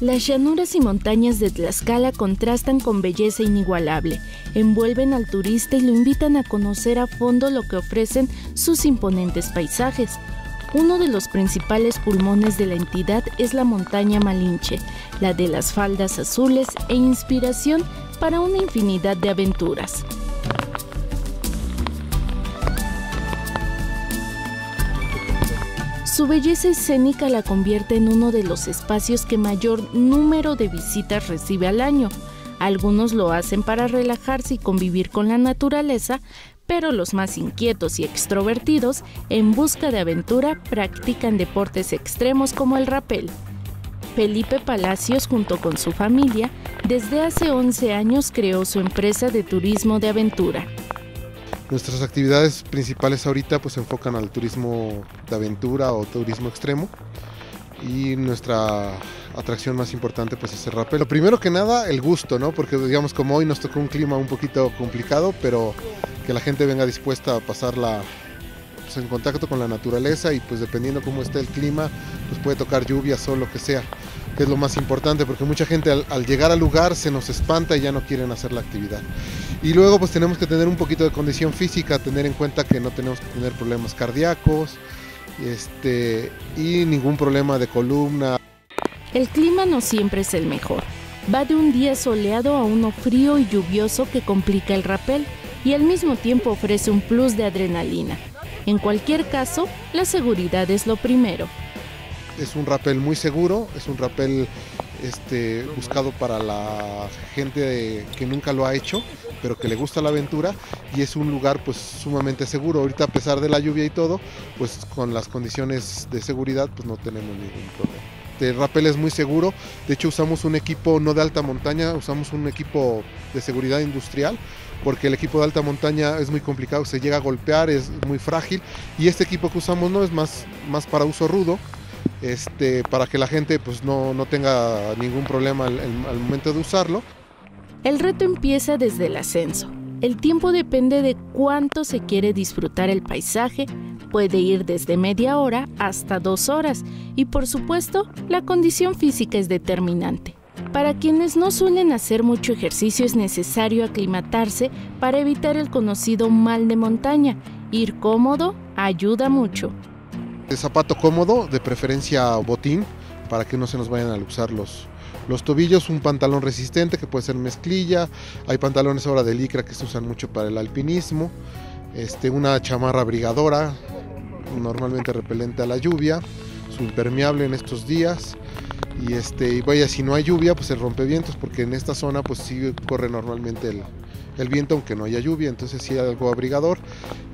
Las llanuras y montañas de Tlaxcala contrastan con belleza inigualable, envuelven al turista y lo invitan a conocer a fondo lo que ofrecen sus imponentes paisajes. Uno de los principales pulmones de la entidad es la montaña Malinche, la de las faldas azules e inspiración para una infinidad de aventuras. Su belleza escénica la convierte en uno de los espacios que mayor número de visitas recibe al año. Algunos lo hacen para relajarse y convivir con la naturaleza, pero los más inquietos y extrovertidos, en busca de aventura, practican deportes extremos como el rapel. Felipe Palacios, junto con su familia, desde hace 11 años creó su empresa de turismo de aventura. Nuestras actividades principales ahorita pues se enfocan al turismo de aventura o turismo extremo y nuestra atracción más importante pues es el rapel. Lo primero que nada el gusto, ¿no? Porque digamos como hoy nos tocó un clima un poquito complicado, pero que la gente venga dispuesta a pasarla pues, en contacto con la naturaleza y pues dependiendo cómo esté el clima, pues puede tocar lluvias o lo que sea, que es lo más importante porque mucha gente al, al llegar al lugar se nos espanta y ya no quieren hacer la actividad. Y luego pues tenemos que tener un poquito de condición física, tener en cuenta que no tenemos que tener problemas cardíacos este, y ningún problema de columna. El clima no siempre es el mejor. Va de un día soleado a uno frío y lluvioso que complica el rapel y al mismo tiempo ofrece un plus de adrenalina. En cualquier caso, la seguridad es lo primero. Es un rapel muy seguro, es un rapel este, buscado para la gente que nunca lo ha hecho, pero que le gusta la aventura y es un lugar pues sumamente seguro. Ahorita a pesar de la lluvia y todo, pues con las condiciones de seguridad pues no tenemos ningún problema. El rappel es muy seguro, de hecho usamos un equipo no de alta montaña, usamos un equipo de seguridad industrial porque el equipo de alta montaña es muy complicado, se llega a golpear, es muy frágil y este equipo que usamos no es más, más para uso rudo, este, para que la gente pues, no, no tenga ningún problema al, al momento de usarlo. El reto empieza desde el ascenso. El tiempo depende de cuánto se quiere disfrutar el paisaje, puede ir desde media hora hasta dos horas y por supuesto la condición física es determinante. Para quienes no suelen hacer mucho ejercicio es necesario aclimatarse para evitar el conocido mal de montaña. Ir cómodo ayuda mucho. Zapato cómodo, de preferencia botín, para que no se nos vayan a luxar los, los tobillos, un pantalón resistente que puede ser mezclilla, hay pantalones ahora de licra que se usan mucho para el alpinismo, este, una chamarra abrigadora, normalmente repelente a la lluvia, su impermeable en estos días, y este, vaya, si no hay lluvia, pues el rompevientos, porque en esta zona pues sí corre normalmente el, el viento aunque no haya lluvia, entonces sí algo abrigador,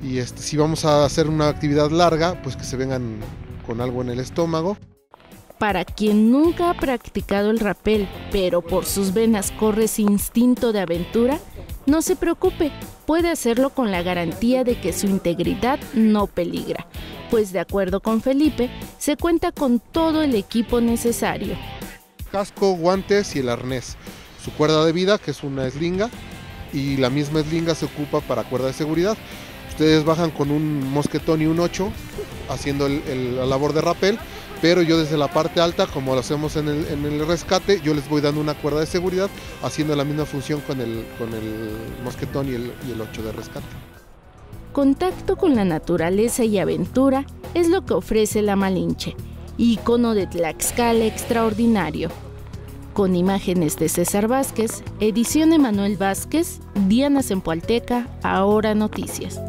y este, si vamos a hacer una actividad larga, pues que se vengan con algo en el estómago. Para quien nunca ha practicado el rapel, pero por sus venas corre ese instinto de aventura, no se preocupe, puede hacerlo con la garantía de que su integridad no peligra, pues de acuerdo con Felipe, se cuenta con todo el equipo necesario. Casco, guantes y el arnés. Su cuerda de vida, que es una eslinga, y la misma eslinga se ocupa para cuerda de seguridad. Ustedes bajan con un mosquetón y un 8 haciendo la labor de rapel pero yo desde la parte alta, como lo hacemos en el, rescate, yo les voy dando una cuerda de seguridad, haciendo la misma función con el, mosquetón y el, y el 8 de rescate. Contacto con la naturaleza y aventura es lo que ofrece la Malinche, ícono de Tlaxcala extraordinario. Con imágenes de César Vázquez, edición Emanuel Vázquez, Diana Zempoalteca, Ahora Noticias.